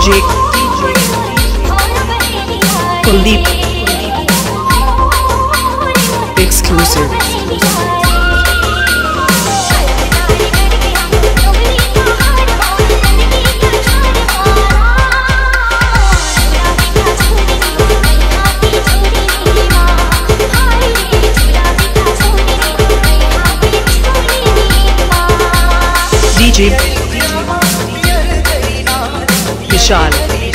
DJ Exclusive. DJ Charlotte.